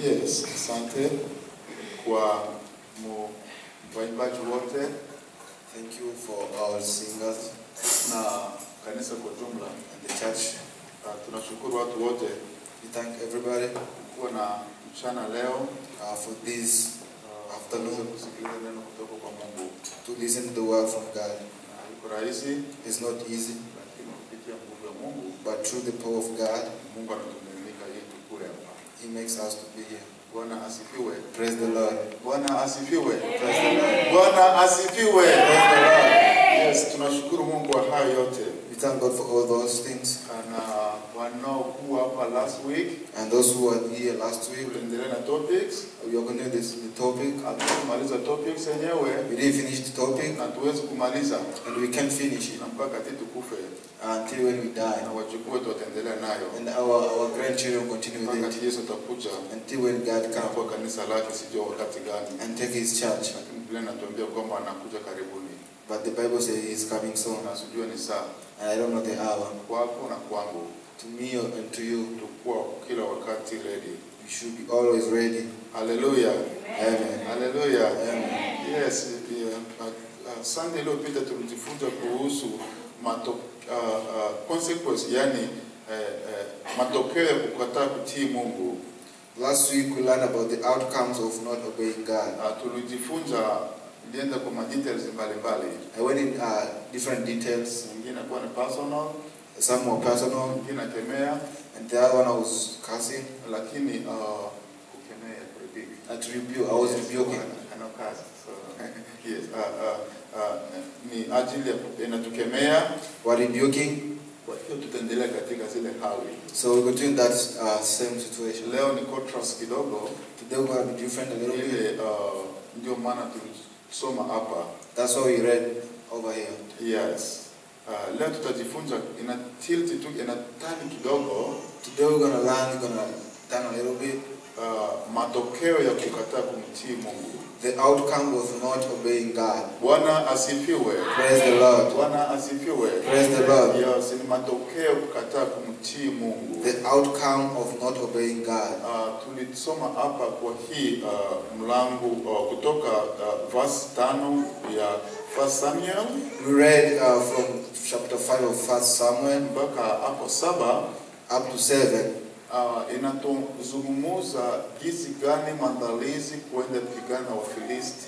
Yes, asante kwa waimbaji wote Thank you for our singers na kanisa kwa jumla. and the church. Uh, tunashukuru watu wote We thank everybody kuwa na mchana leo uh, for this, uh, tuweze kusikiliza neno kutoka kwa Mungu. to listen to the word from God. It's not easy, but through the power of God, Mungu hapa. He makes us to be here. Bwana asifiwe. Praise the Lord. Bwana asifiwe. Praise the Lord. Bwana asifiwe. Praise the Lord. Yes, tunashukuru Mungu kwa hayo yote. We thank God for all those things. Na wanaokuwa hapa last week, And those who were here last week, tuliendelea na topics. we are continuing this the topic. Hatukumaliza topics yenyewe We didn't finish the topic, na tuwezi kumaliza. And we can't finish it. Mpaka tukufe. Until when we die. na wachukue tutaendelea nayo. And our, our grandchildren continue with mpaka it. Yesu atakuja. Until when God comes. Kwa kanisa lake, sijua wakati gani, and take His church. lakini Biblia inatuambia kwamba anakuja karibuni, But the Bible says He's coming soon, na sijua ni saa. And I don't know the hour. Kwako na kwangu, To me and to you, tukuwa kila wakati ready. we should be always ready. Haleluya, Amen. haleluya. Amen. Yes. Uh, uh, Sunday iliyopita tulijifunza kuhusu mato, uh, uh, consequence, yani uh, uh, matokeo ya kukataa kutii Mungu. Last week we learned about the outcomes of not obeying God. Uh, tulijifunza ilienda kwa ma details mbalimbali, I went in uh, different details. nyingine kuwa ni personal, Some were personal, nyingine kemea, and the other one I was cursing. lakini uh, kukemea rebuke. At rebuke, I was rebuking. Curse, so, yes, uh, uh, uh, ni ajili ya inatukemea, We're rebuking, kwa hiyo tutaendelea katika zile hali. so we continue that uh, same situation. Leo ni contrast kidogo Today we're going to be different a little bit. ile, uh, ndio maana tulisoma hapa. That's what we read over here. Yes. Uh, leo tutajifunza ina tilt tu ina tani kidogo Today we're to learn, we're going turn a little bit. uh, matokeo ya kukataa kumtii Mungu. The outcome was not obeying God. Bwana asifiwe. Praise the Lord. Bwana asifiwe. Praise the Lord. Yes, ni matokeo kukataa kumtii Mungu. The outcome of not obeying God. Uh, tulisoma hapa kwa hii uh, mlango uh, kutoka uh, verse 5 ya First Samuel We read uh, from chapter 5 of First Samuel mpaka hapo saba up to 7. uh, inatuzungumuza jinsi gani maandalizi kuenda kupigana na Wafilisti.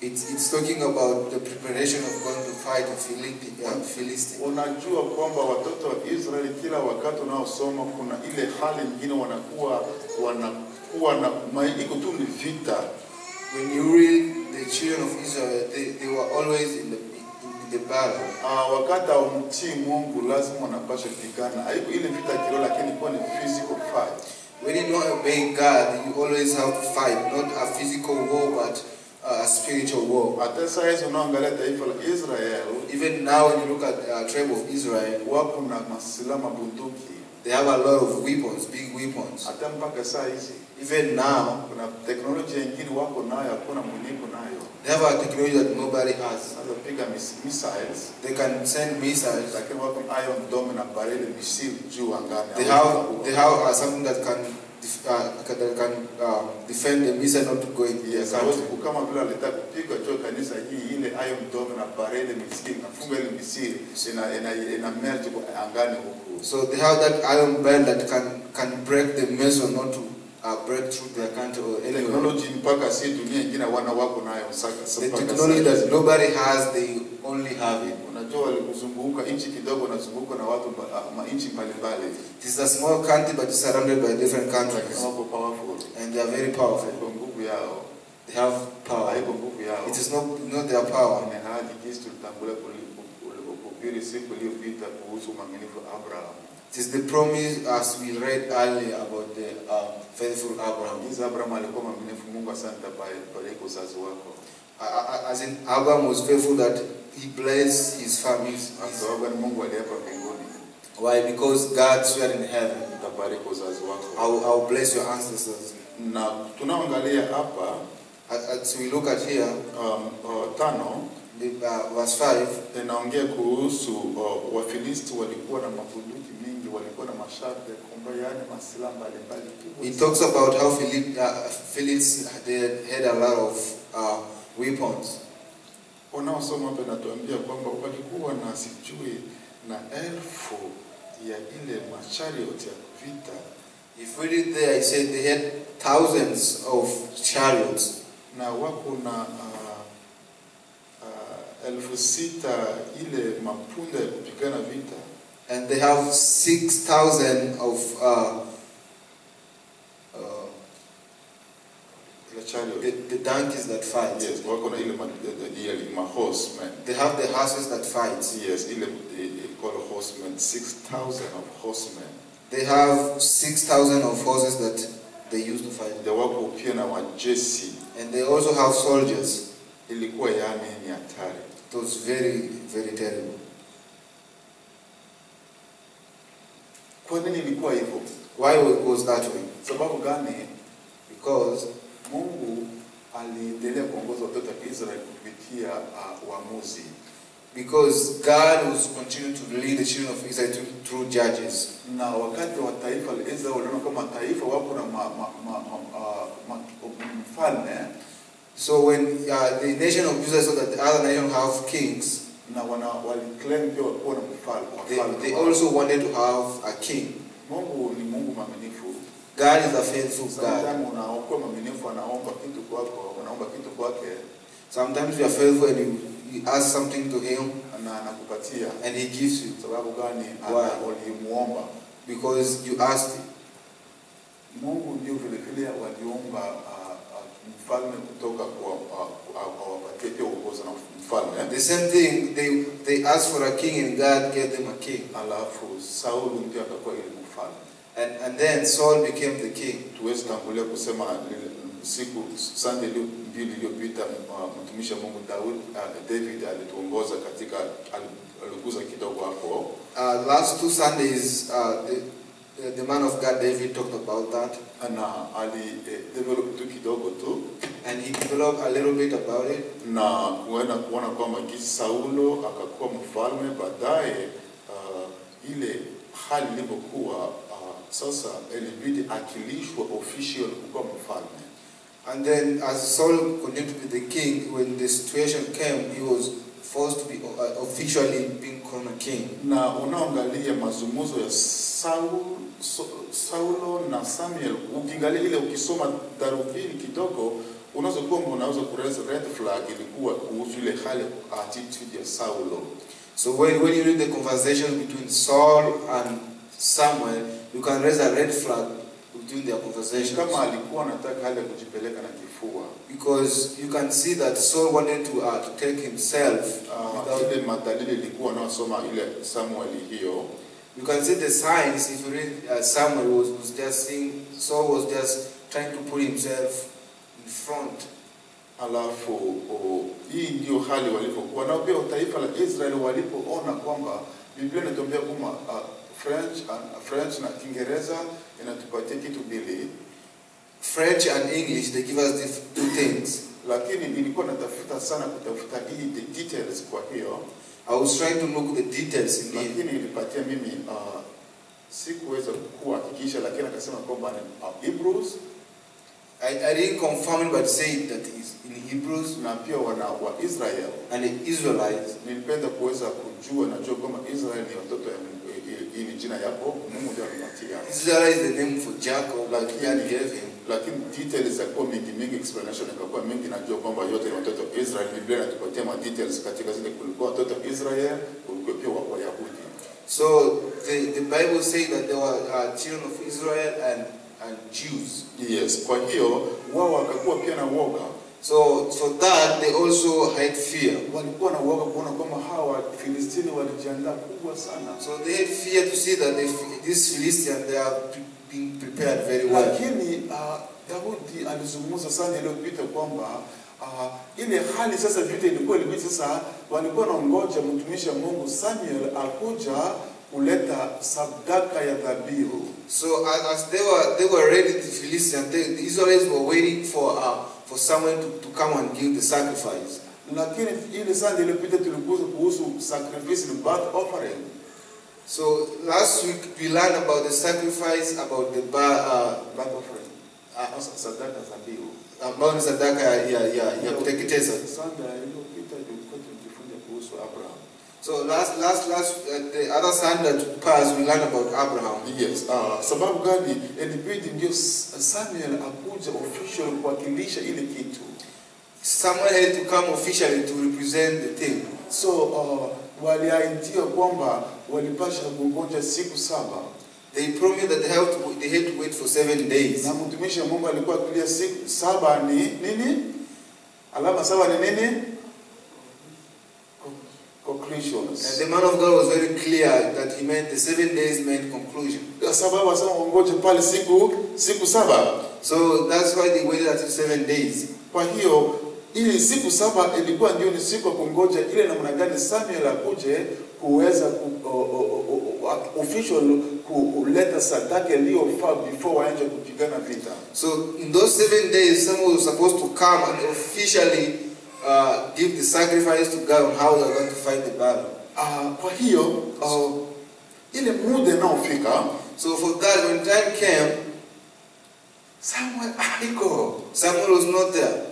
It's, it's talking about the preparation of going to fight the Philippi- uh, Philistine. Unajua kwamba watoto wa Israeli kila wakati unaosoma kuna ile hali nyingine wanakuwa wanakuwa na iko tu ni vita. When you read the children of Israel, they, they were always in the, in the battle. Uh, wakati haumtii Mungu lazima wanapaswa pigana. Haiko ile vita kiroho, lakini kuwa ni physical fight. When you don't obey God, you always have to fight, not a physical war, but a spiritual war. Hata saa hizi unaangalia taifa la Israel Even now, when you look at uh, tribe of Israel, wako na masilaha mabunduki, they have a lot of weapons, big weapons. hata mpaka saa hizi Even now, kuna teknolojia nyingine wako nayo, hakuna mwenyeko nayo. they have a technology that nobody has. Mis- missiles They can send missiles. lakini wako na Iron Dome na barili misili juu angani. They have they have something that can uh, can uh, defend the missile not to go in the Yes, hawezi country. kama vile alitaka kupiga cho kanisa hii ile Iron Dome na barili misili nafunga ile misili ina ina, ina merge angani huku. So they have that iron belt that can can break the missile not to uh, break through their country or anywhere. Technology mpaka si dunia nyingine wana wako nayo saka The technology that nobody has, they only have it. Unajua walikuzunguka nchi kidogo nazunguka na watu mba- ah, ma nchi mbalimbali This is a small country, but it's surrounded by different countries, wako powerful. and they are very powerful. Haiko nguvu yao, They have power. haiko nguvu yao. It is not not their power. Ni hadi jinsi tulitangulia kuli- kuli- kuhubiri siku iliyopita kuhusu uaminifu wa Abraham. It is the promise as we read earlier about the uh, faithful Abraham. Jinsi Abraham alikuwa mwaminifu, Mungu asante bariki uzazi wako. As in, Abraham was faithful that he blessed his family. Kwa sababu ni Mungu mbinguni, Why? Because God swear in heaven, utabariki uzazi I'll, I will bless your ancestors. Na tunaangalia hapa As we look at here, um, uh, tano the, uh, verse 5, inaongea kuhusu uh, Wafilisti walikuwa na mabunduki mingi walikuwa na masharti ya kwamba yaani masilaha mbalimbali He talks about how Philip, uh, Phillips had, had a lot of uh, weapons. Hapa inatuambia kwamba walikuwa na sijui na elfu ya ile machariot ya vita. If we read there, he said they had thousands of chariots. Na wako na uh, uh, elfu sita ile mapunda ya kupigana vita and they have 6,000 of uh, uh, the, the donkeys that fight. yes wako na ile ma, ile ma horsemen They have the horses that fight. yes ile call horsemen 6000 of horsemen They have 6,000 of horses that they use to fight. ndio wako pia na wajeshi And they also have soldiers. ilikuwa yani ni hatari It was very, very terrible. Kwa nini ilikuwa hivyo Why was that way? sababu gani Because mungu aliendelea kuongoza watoto wa israeli kupitia uh, uamuzi because God was continuing to lead the children of Israel through, judges. na wakati wa taifa la israeli waliona kama taifa wako na ma, ma, ma, ma, uh, ma, mfalme So when uh, the nation of Israel saw that the other nation have kings, na wana waliclaim pia wakuwa na mfalme they, they also wanted to have a king. mungu ni mungu mwaminifu God is a faithful God. Sometimes unakuwa mwaminifu anaomba kitu kwako unaomba kitu kwake Sometimes you are faithful and you, you ask something to Him na anakupatia and He gives you sababu gani? Ulimuomba because you asked Him. mungu ndio vile vile waliomba uh, mfalme kutoka awapatie pia uongozi na mfalme The same thing, they, they asked for a king and God gave them a king. alafu saulu ndio akakuwa ile mfalme And, and then Saul became the king. tuwezi tangulia kusema siku iliyo mbili iliyopita uh, mtumishi wa mungu Daud, uh, david alituongoza katika al- aliguza kidogo hapo Uh, last two Sundays, uh, the, the, the man of God David talked about that. na ali eh, kidogo tu And he developed a little bit about it. na kuenda kuona kwamba jinsi Saulo akakuwa mfalme baadaye. Uh, ile hali ilivyokuwa uh, sasa, ilibidi akilishwa official kuwa mfalme, And then as Saul continued to be the king, when the situation came, he was forced to be uh, officially being crowned king. na unaangalia mazungumzo ya Saul, Saulo na Samuel, ukiangalia ile ukisoma darubini kidogo, unaweza kuwa unaweza kureza red flag ilikuwa kuhusu ile hali attitude ya Saulo. So when, when you read the conversation between Saul and Samuel, you can raise a red flag between their conversations. kama alikuwa anataka hali ya kujipeleka na kifua Because you can see that Saul wanted to, uh, to take himself uh, without ile madalili ilikuwa anaosoma ile Samuel hiyo. You can see the signs if you read uh, Samuel was, was just seeing, Saul was just trying to put himself in front. alafu oh, hii ndio hali walivyokuwa nao. Pia taifa la Israeli walipoona kwamba Biblia inatuambia kwamba uh, French, uh, French na Kiingereza inatupatia kitu mbili, French and English, they give us these two things. lakini nilikuwa natafuta sana kutafuta hii the details. Kwa hiyo I was trying to look the details in lakini ilipatia mimi uh, sikuweza kuhakikisha, lakini akasema kwamba ni uh, Hebrews I, I didn't confirm it, but said that it's in Hebrews na pia wana wa Israel. and the Israelites. Nilipenda kuweza kujua, najua kwamba Israel ni watoto ya Mungu. Hii- Hii ni jina yako, Mungu ndiye alipatia, Israel is the name for Jacob that God gave him. Lakini details zakuwa mingi mingi, explanation ikakuwa mingi. Najua kwamba yote ni watoto wa Israel. Biblia inatupatia ma details katika zile, kulikuwa watoto wa Israel, kulikuwa pia wa Wayahudi. So the, the Bible says that there were uh, children of Israel and, and Jews. Yes, kwa hiyo wao wakakuwa pia na woga, So for that they also had fear. walikuwa na woga kuona kwamba hawa Filistini walijiandaa kubwa sana, So they had fear to see that they, these Philistines they are prepared very well. lakini uh, Daudi alizungumza sana iliyopita kwamba uh, ile hali sasa, vita ilikuwa ilikuwa sasa, walikuwa na ngoja mtumishi wa Mungu Samuel akuja kuleta sadaka ya dhabihu. So as, they were they were ready, the Philistines, they, the Israelites were waiting for uh, for someone to, to come and give the sacrifice. Lakini ile sana iliyopita tulikuza kuhusu sacrifice ni birth offering. So last week we learned about the sacrifice, about the ba, uh, Burnt offering. Sa- sadaka za mbio. ambayo ni sadaka ya, ya, ya, ya kuteketeza. Sanda iliyopita tulikuwa tukijifunza kuhusu Abraham. So last last last uh, the other Sunday that passed we learned about Abraham. Yes, uh, sababu gani? Ilibidi ndio Samuel akuja official kuwakilisha ile kitu. Someone had to come officially to represent the thing. So uh, waliaidia kwamba walipasha kungoja siku saba, They promised that they had to, they had to wait for seven days. na mtumishi wa Mungu alikuwa akilia siku saba ni nini? Alama saba ni nini? conclusions. And the man of God was very clear that he meant the seven days meant conclusion. Kwa sababu wasema ungoje pale siku siku saba. So that's why they waited until seven days. Kwa hiyo ili siku saba ilikuwa ndio ni siku ya kungoja ile namna gani Samuel akuje kuweza official kuleta sadaka iliyofaa before waanze kupigana vita. So in those seven days, someone was supposed to come and officially uh, give the sacrifice to God on how they are going to fight the battle. Uh, kwa hiyo uh, ile muda inaofika So for that, when time came, Samuel haiko Samuel was not there.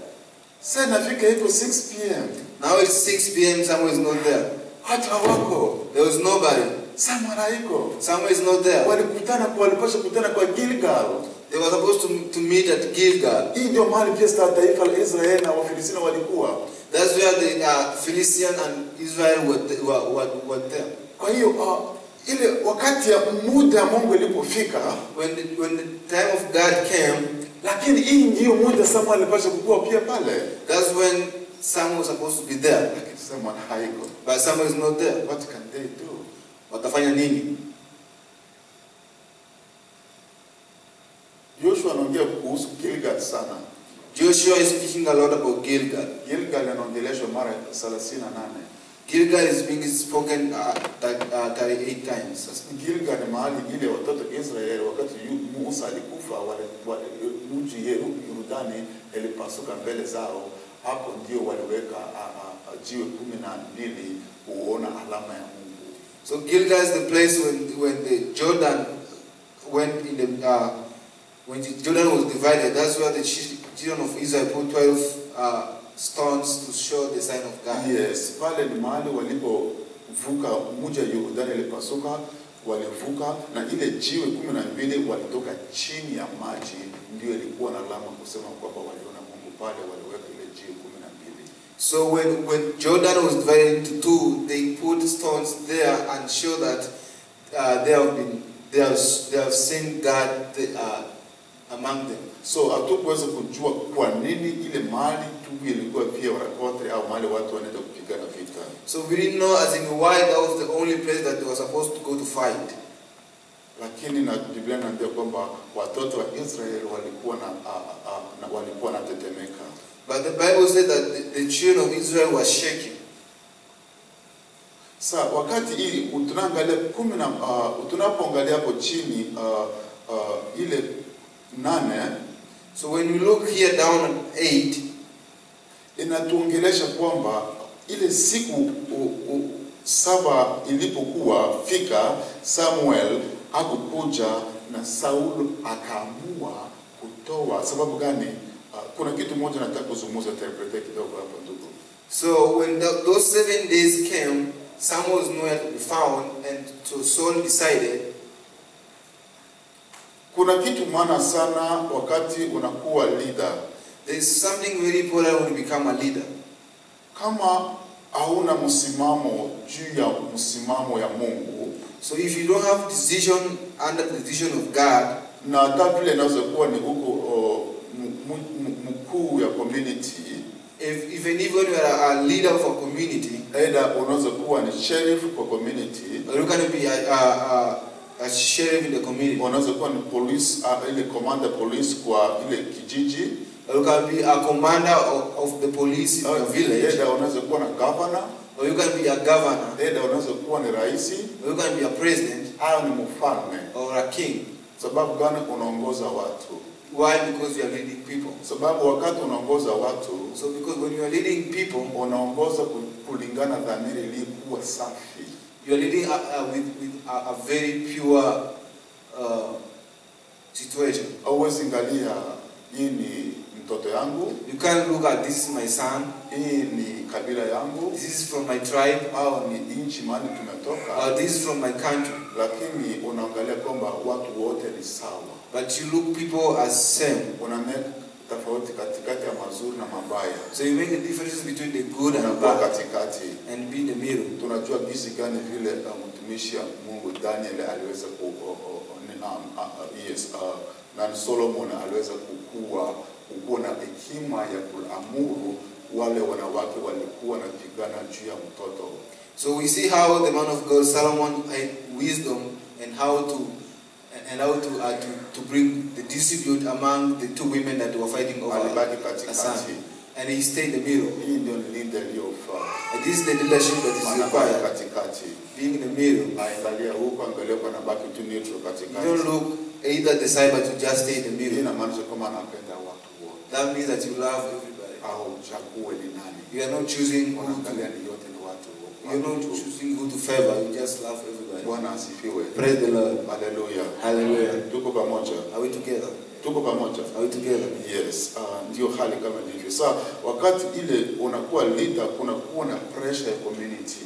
sasa nafika iko 6 pm Now it's 6 p.m. Samuel is not there. Watu hawako, There was nobody. Samuel haiko. Samuel is not there. Walikutana kwa walipaswa kutana kwa Gilgal. They were supposed to, to meet at Gilgal. Hii ndio mahali pia taifa la Israeli na Wafilistina walikuwa. That's where the uh, Philistine and Israel were, were, were, were there. Kwa hiyo uh, ile wakati ya muda Mungu ilipofika, When the, when the time of God came, lakini hii ndio muda Samuel alipasha kukuwa pia pale, that's when Samuel was supposed to be there. Samuel haiko. But someone is not there. What can they do? Watafanya nini? Joshua anaongea kuhusu Gilgal sana. Joshua is speaking a lot about Gilgal. Gilgal anaongeleshwa mara 38. Gilgal is being spoken uh, uh, 38 times. Sasa Gilgal ni mahali ile watoto Israeli wakati Musa alikufa, wale, wale mji Yordani ilipasuka mbele zao, hapo ndio waliweka uh, jiwe kumi na mbili huona alama ya Mungu. So Gilgal is the place when, when the Jordan went in the, uh, when the Jordan was divided, that's where the children of Israel put 12 uh, stones to show the sign of God. Yes, pale ni mahali walipovuka mji wa Yordani ilipasuka, walivuka na ile jiwe kumi na mbili walitoka chini ya maji, ndio ilikuwa na alama kusema kwamba waliona Mungu pale, waliweka So when, when Jordan was divided into two, they put stones there and show that uh, they have been they have, they have seen God uh, among them. So hatukuweza kujua kwa nini ile mahali tu ilikuwa pia warakotre au mahali watu wanaenda kupigana vita, So we didn't know as in why that was the only place that they were supposed to go to fight. lakini na Biblia inaambia kwamba watoto wa Israeli walikuwa na, a, a, a, na walikuwa natetemeka. But the Bible said that the, the children of Israel were shaking. Sa wakati hii tunaangalia kumi na uh, tunapoangalia hapo chini uh, uh, ile nane So when we look here down at eight inatuongelesha kwamba ile siku u, u, saba ilipokuwa fika, Samuel hakukuja na Saulo akaamua kutoa. Sababu gani? Kuna kitu moja nataka kuzungumza, interprete kidogo hapa ndugu. so when the, those seven days came, Samuel was nowhere to be found, and so Saul decided Kuna kitu maana sana wakati unakuwa leader, there is something very important when you become a leader. kama hauna msimamo juu ya msimamo ya Mungu So if you don't have decision under the decision of God, na hata vile inaweza kuwa ni huko community, if, even even you are a leader of a community, aidha unaweza kuwa ni sheriff kwa community, or you can be a, a, a, a sheriff in the community, unaweza kuwa ni police uh, ile commander police kwa ile kijiji, or you can be a commander of, of the police in your village, aidha unaweza kuwa na governor, or you can be a governor, aidha unaweza kuwa ni rais or you can be a president au ni mfalme. or a king. Sababu gani? Unaongoza watu. Why? Because you are leading people. Sababu wakati unaongoza watu So because when you are leading people, unaongoza ku- kulingana dhamiri iliyokuwa safi. You are leading a, a, with, with a, a very pure uh, situation. Angalia hii ni mtoto yangu, You can't look at this is my son, hii ni kabila yangu, this is from my tribe, au ni nchi mahali tumetoka, Uh, this is from my country. lakini unaangalia kwamba watu wote ni sawa. But you look people as same. Unameka tofauti katikati ya mazuri na mabaya, So you make the differences between the good and the bad katikati. and be in the middle. Tunajua jinsi gani vile uh, mtumishi wa Mungu Daniel aliweza ku, uh, uh, yes, na Solomon aliweza kukua kukua na hekima ya kuamuru wale wanawake walikuwa wanapigana juu ya mtoto. So we see how the man of God Solomon had wisdom and how to and how to uh, to, to bring the dispute among the two women that were fighting over son. And he stayed in the middle. Hii ndio leader iliyofaa, And this is the leadership that is required. katikati, Being in the middle. angalia huko, angalia huko, anabaki tu neutral You don't look either the side but you just stay in the middle. inamaanisha kwamba anapenda watu wote, That means that you love everybody. au chague ni nani. You are not choosing who to you're not choosing who to favor, you just love everybody. Bwana asifiwe. Praise the Lord. Hallelujah. Hallelujah. Tuko pamoja. Are we together? Tuko pamoja. Are we together? Yes, uh, ndio hali kama ilivyo. Sasa wakati ile unakuwa leader, kunakuwa na pressure ya community.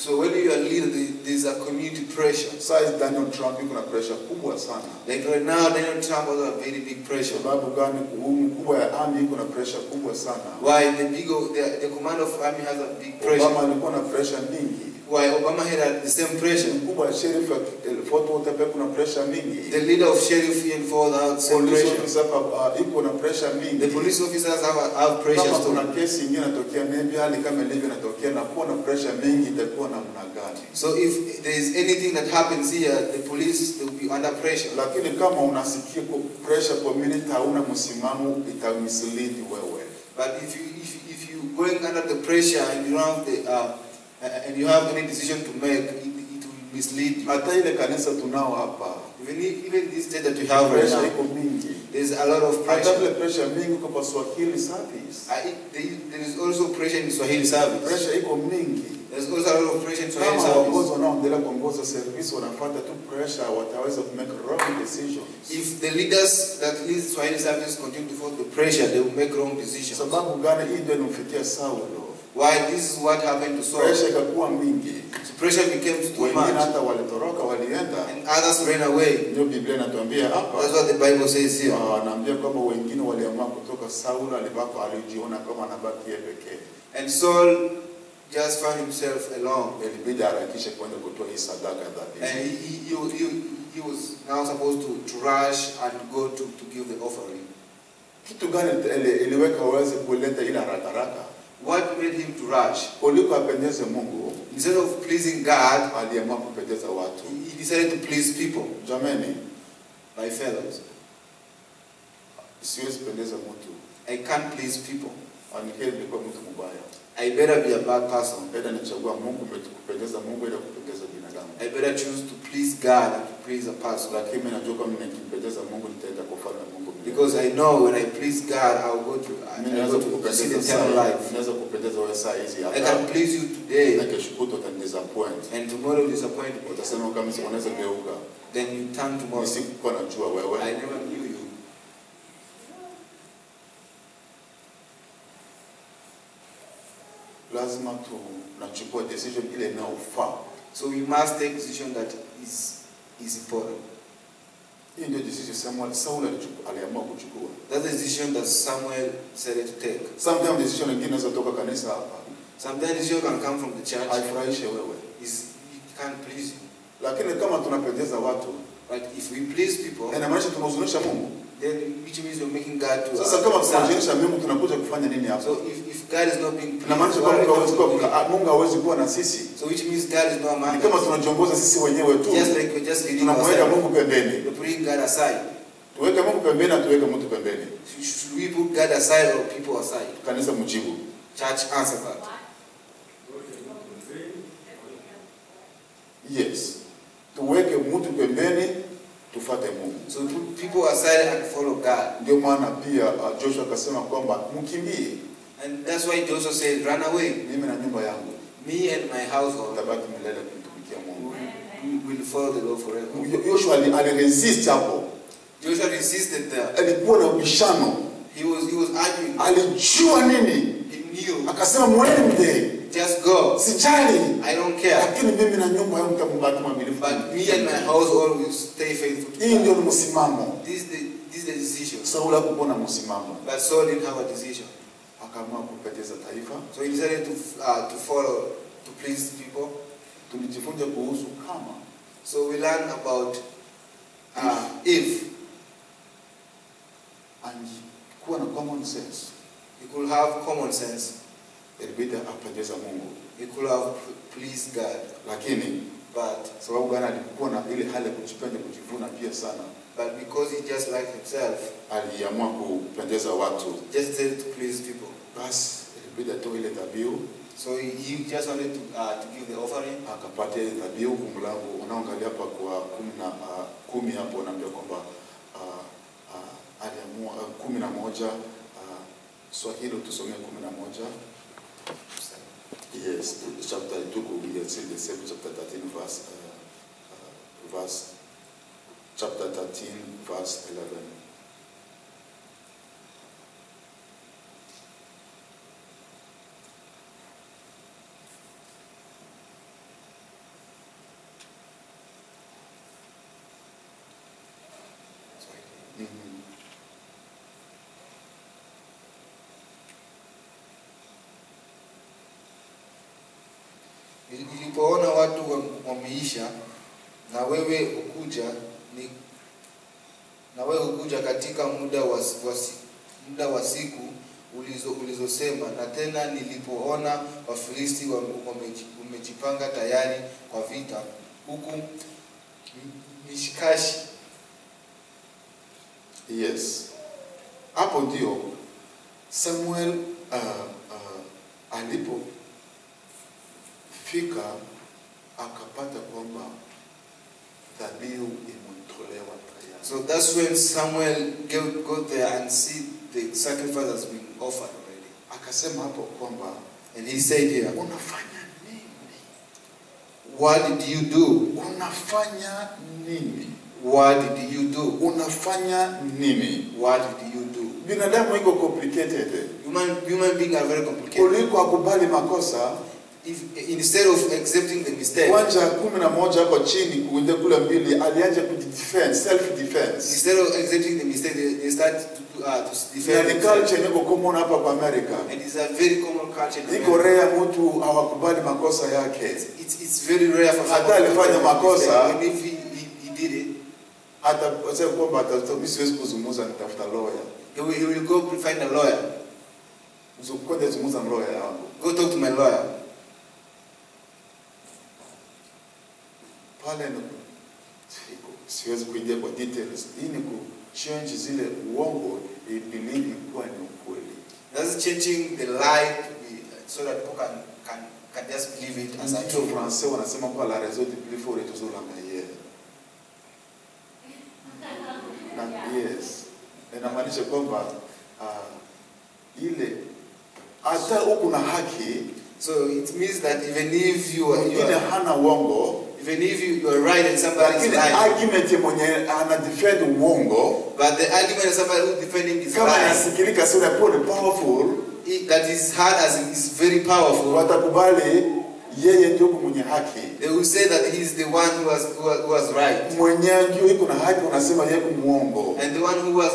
So when you are leader, there's a community pressure. Sasa Donald Trump kuna pressure kubwa sana. Like right now, Donald Trump has a very big pressure. Sababu gani? Huu mkubwa ya army kuna pressure kubwa sana. Why the big, the, the command of army has a big pressure. Obama alikuwa na pressure mingi. Why Obama had the same pressure. Mkubwa ya sheriff ya Fort Worth pia kuna pressure mingi. The leader of sheriff in Fort had same Police pressure. officer hapa uh, iko na pressure mingi. The police officers have, have Kama pressures kuna too. kesi ingine inatokea, maybe hali kama ilivyo inatokea, na kuwa na pressure mingi, itakuwa namna gani? So if there is anything that happens here, the police will be under pressure. Lakini kama unasikia ku- pressure community, hauna msimamo, itamislead wewe. But if you if, if you going under the pressure and you don't have the uh, Uh, and you have any decision to make, it, it will mislead you. Hata ile kanisa tunao hapa, Even even this state that we have right now, iko mingi, there's a lot of hata pressure. pressure mingi kwa kwa Swahili service, uh, I, there is also pressure in Swahili service. pressure iko mingi. There's also a lot of pressure in Swahili Kama waongozi service. wanaoendelea kuongoza service wanafuata tu pressure, wataweza ku make wrong decisions. If the leaders that lead Swahili service continue to follow the pressure, they will make wrong decisions. Sababu gani? Hii ndio ilimfikia Saulo. Why this is what happened to Saul. Pressure ikakuwa mingi, The pressure became too wengine much, hata walitoroka, walienda. and others ran away. Ndio Biblia inatuambia hapa That's what the Bible says here. Ah, anaambia kwamba wengine waliamua kutoka Saulo alibako alijiona kama anabaki yeye pekee. And Saul just found himself alone. Ilibidi kwenda kutoa hii sadaka ya And he, he, he, he, was now supposed to, to rush and go to, to give the offering. Kitu gani ili- iliweka waweze kuleta ile haraka haraka? What made him to rush? Kuliko apendeze Mungu, Instead of pleasing God, aliamua kupendeza watu. he he decided to please people, my fellows. siwezi pendeza mtu. I can't please people. Anikie nilikuwa mtu mbaya. I better be a bad person. Enda nichagua Mungu, kupendeza Mungu ila kupendeza binadamu. I better choose to please God to please a person. Lakini najua kama nikimpendeza Mungu nitaenda kufanya Mungu mbele. Because I know when I please God, I'll go to, Mimi I'll go to see the kukupendeza eternal life. naweza kupendeza wewe saa hizi I can please you today, kesho kutwa utanidisappoint. and tomorrow disappoint me. Utasema kama unaweza geuka. Then you turn tomorrow. I never knew you. Lazima tunachukua decision ile inayofaa. So we must take decision that is is important. Hii ndio decision Samuel Saul aliamua kuchukua. That's the decision that Samuel decided to take. Sometimes decision nyingine inaweza toka kanisa hapa. Sometimes decision can come from the church. Haifurahishe wewe. Is it can't please you. Lakini kama tunapendeza watu, But if we please people, inamaanisha tunahuzunisha Mungu. Then which means you're making God to Sasa kama tunahuzunisha Mungu tunakuja kufanya nini hapa? So if, if God is not being pleased, Inamaanisha kwamba Mungu hawezi we kuwa? Mungu hawezi kuwa na sisi. so which means God is not man kama tunajiongoza sisi wenyewe tu. Just like we just Tunamweka. Mungu pembeni. we putting God aside. Tuweke Mungu pembeni na tuweke mtu pembeni. Should we put God aside or people aside? Kanisa mjibu. Church, answer that. Yes. Tuweke mtu pembeni, tufate Mungu. So people are aside and follow God. Ndio maana pia uh, Joshua akasema kwamba mkimbie, And that's why Joshua said, run away. mimi na nyumba yangu Me and my household, tabaki milele kumtumikia Mungu. We will follow the Lord forever. Joshua ali- aliresist hapo, Joshua resisted there. alikuwa na ubishano, He was he was arguing. alijua nini, He knew. akasema mwende, Just go. sijali, I don't care. lakini mimi na nyumba yangu mtabaki mwaminifu. But me and my household will stay faithful to Hii God. ndio msimamo. This is the this is the decision. Sauli hakukuwa na msimamo, But Saul didn't have a decision. akaamua kupendeza taifa. So he decided to uh, to follow to please people. Tulijifunza kuhusu kama So we learn about uh, if na common sense, he could have common sense, ilibidi apendeza Mungu, he could have pleased God. lakini But sababu gani alikuwa na ile hali ya kujipenda, kujivuna pia sana, but because he just liked himself, aliamua kupendeza watu, just did to please people. basi ilibidi atoe ile dhabihu, So he, just wanted to uh, to give the offering. akapatia ile dhabihu. kumlango unaoangalia hapa kwa kumi na uh, kumi hapo unaambia kwamba uh, uh, aliamua uh, kumi na moja uh, Swahili tusomee kumi na moja Yes, chapter two we can see the same chapter 13 verse uh, uh, verse chapter 13 verse 11. Wameisha na wewe ukuja ni na wewe ukuja katika muda wa, muda wa siku ulizo ulizosema, na tena nilipoona Wafilisti wa- wamejipanga tayari kwa vita, huku Mishkashi Yes. Hapo ndio Samuel uh, uh, alipofika akapata kwamba dhabihu imetolewa tayari. So that's when Samuel go, go there and see the sacrifice has been offered already. Akasema hapo kwamba And he said here, unafanya nini? What did you do? Unafanya nini? What did you do? Unafanya nini? What did you do? Binadamu iko complicated. Human, human being are very complicated. Kuliko akubali makosa, If instead of accepting the mistake, Wanja kumi na moja hapo chini kuingia kule mbili, alianza kujidefend, self defense. instead of accepting the mistake, they, they start to, uh, to defend ni culture niko iko common hapa kwa America. It is a very common culture. Ni Iko rare mtu hawakubali makosa yake. It's, it's very rare for Hata alifanya makosa. And if he, he, he did it, Hata sema kwamba mimi siwezi kuzungumza, nitafuta lawyer. he will, he will go find a lawyer. Msikwende zungumza na lawyer yangu. Go talk to my lawyer. Siwezi kuingia kwa details. Hii ni kuchange zile uongo ibelieve kuwa ni ukweli. That's changing the lie to be so that people can, can, can just believe it as a truth. Francais wanasema kwa la raison du plus fort est toujours la meilleure. Na yes. Inamaanisha kwamba uh, ile hata huku na haki So it means that even if you are, you are hana uongo, even if you, are right and somebody is right. argument mwenye ana defend uongo but the argument of somebody who defending is kama inasikilika sana pole powerful, it- that is hard as it is very powerful. watakubali yeye ndio mwenye haki. They will say that he is the one who was who was, who was right, Mwenye ndio iko na haki, unasema yeye muongo. and the one who was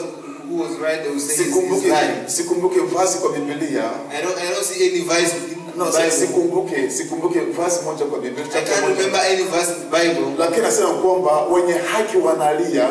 who was right, they will say Sikumbuke, sikumbuke vasi kwa Biblia. I don't I don't see any verse in No, sikumbuke, sikumbuke verse moja kwa Biblia. I can't moja. remember any verse in the Bible Lakini nasema kwamba wenye haki wanalia,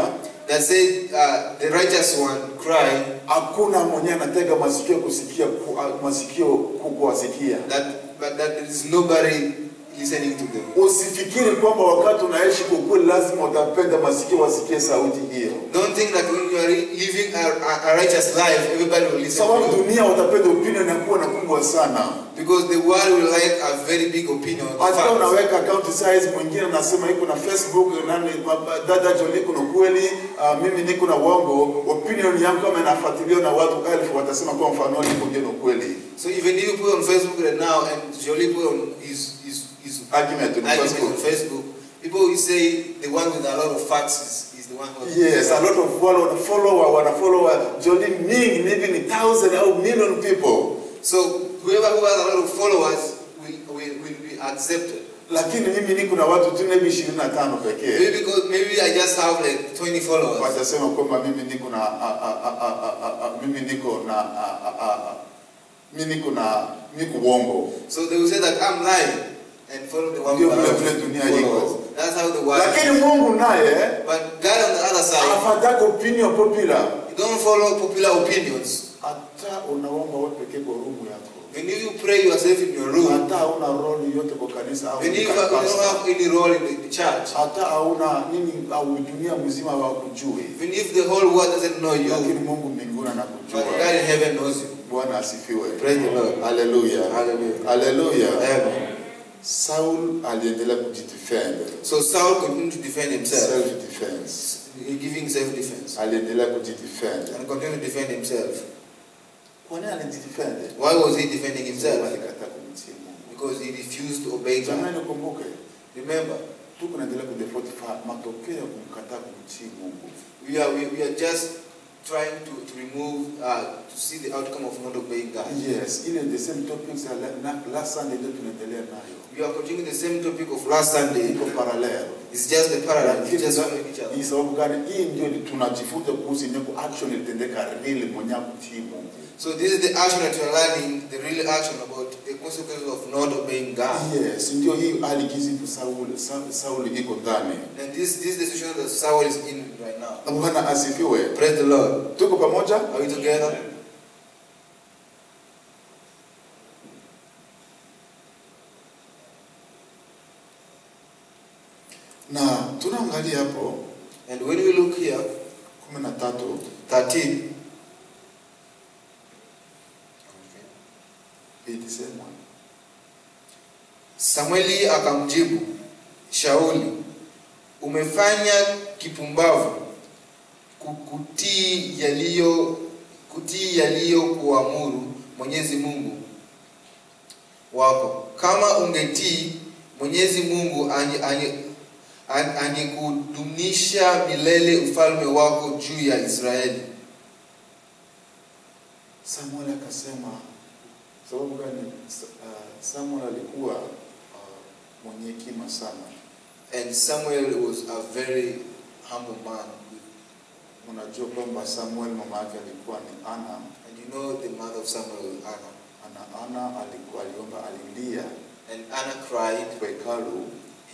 that said uh, the righteous one cry hakuna mwenye anatega masikio kusikia ku, ah, masikio ku- kuwasikia. that but that there is nobody listening to them. Usifikiri kwamba wakati unaishi kwa kweli lazima utapenda masikio wasikie sauti hiyo, Don't think that when you are living a, a, a righteous life, everybody will listen sababu to you. dunia watapenda opinion na kuwa na kubwa sana. Because the world will like a very big opinion. Hata unaweka account size, mwingine anasema iko na Facebook, nani dada Jolie kuna kweli, uh, mimi niko na uongo. Opinion yangu kama inafuatiliwa na watu elfu watasema kwa mfano ndio kweli. So even if you put on Facebook right now and Jolie put on his Argument on argument Facebook. on Facebook, people will say the one with a lot of facts is, is the one who has Yes, a lot of follower, follower, wana follower, joli mingi, maybe a thousand or million people. So whoever who has a lot of followers will, will, will be accepted. Lakini mimi niko na watu tu maybe 25 pekee. Maybe because maybe I just have like 20 followers. Watasema kwamba mimi niko na mimi niko na mimi niko na niko uongo. So they will say that I'm lying and follow the one Ndio with vile dunia iko. That's how the world Lakini Mungu naye But God on the other side, afataka opinion popular. you don't follow popular opinions. Hata unaomba wewe pekee kwa rumu yako. When you pray yourself in your room, Hata hauna role yote kwa kanisa au when you, don't have any role in the, church, hata hauna nini au dunia mzima hawakujui, even if the whole world doesn't know lakini you, Mungu mbinguni but. God in heaven knows you. Bwana asifiwe. Praise the Lord. Haleluya. Hallelujah. Haleluya. Amen. Saul aliendelea kujidefend. So Saul continued to defend himself, Self defense. giving self-defense, Aliendelea kujidefend. and continued to defend himself. Kwa nini alijidefend? Why was he defending himself? Alikataa kumtii Mungu. Because he refused to obey God. Jamani Remember, tuko naendelea kudefault matokeo ya kumkataa kumtii Mungu. we are, we, we are just trying to, to remove, uh, to see the outcome of not obeying God. Yes, ile the same topics ya la- na- last Sunday ndio tunaendelea nayo. We are continuing the same topic of last Sunday. Iko parallel. It's just the parallel. It's just following each other. ni sababu gani? Hii ndio tunajifunza kuhusu nyeko action ilitendeka really mwenye kutii Mungu. So this is the action that you are learning, the real action about the consequences of not obeying God. Yes, ndio hii tu Saul Sa- Saul iko ndani. And this this situation that Saul is in right now. Bwana asifiwe. Praise the Lord. Tuko pamoja? Are we together? Na hapo And when we look here, kumi na tatu 13. ilisemwa Samueli akamjibu Shauli, umefanya kipumbavu ku- kutii yaliyo kutii yaliyo kuamuru Mwenyezi Mungu wako. Kama ungetii Mwenyezi Mungu ani- ani- an- angekudumisha milele ufalme wako juu ya Israeli. Samuel akasema, sababu gani? Uh, Samuel alikuwa uh, mwenye hekima sana. And Samuel was a very humble man. Unajua kwamba Samuel mama yake alikuwa ni Ana. And you know the mother of Samuel was Anna. Ana Ana alikuwa aliomba, alilia And Anna cried kwa hekalu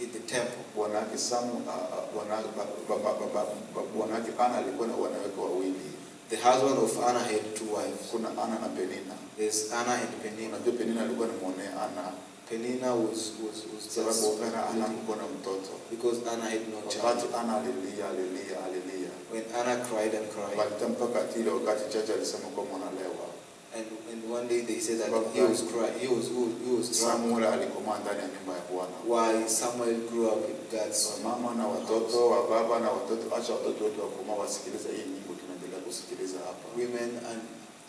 the temple. bwana yake Samu, uh, uh, bwana ba- ba- ba- ba- ba- ba- bwana yake Ana alikuwa na wanawake wawili, The husband of Anna had two wives. kuna Ana na Penina. There's Anna and Penina. Unajua Penina alikuwa ni mwonea Ana Penina was was was sababu Ana Ana na mtoto. because Anna had no Wakati child. Ana alilia alilia alilia, When Anna cried and cried, walita mpaka ile wakati chacha alisema kwa mwanalewa. And and one day they said that he was crying, he was was, he was. Samuel alikomaa ndani ya nyumba ya Bwana. Why Samuel grew up with God's Mama na watoto wa baba na watoto, acha watoto wetu wakomaa wasikilize hii nyimbo tunaendelea kusikiliza hapa. women and